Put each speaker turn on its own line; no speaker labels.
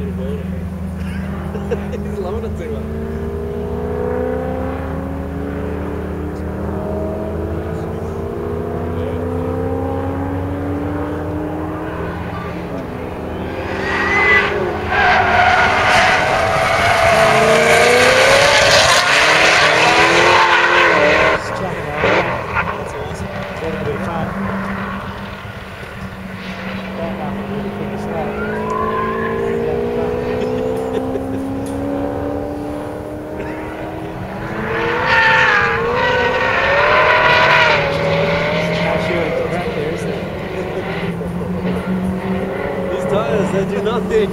Just checking it out.
That's awesome.
Bit of fun. That really finished
tires and não not take